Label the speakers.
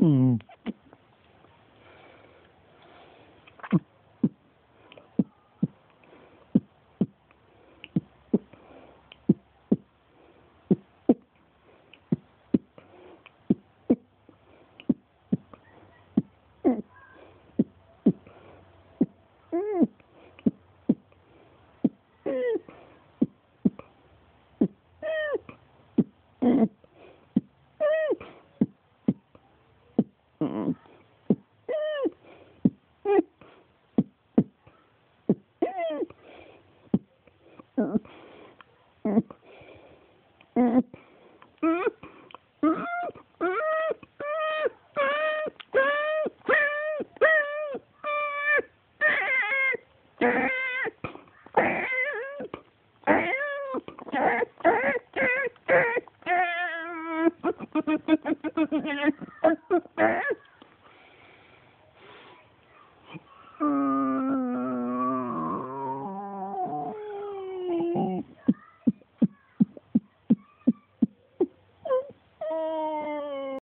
Speaker 1: Mm.
Speaker 2: Grrrr. Mm-hmm.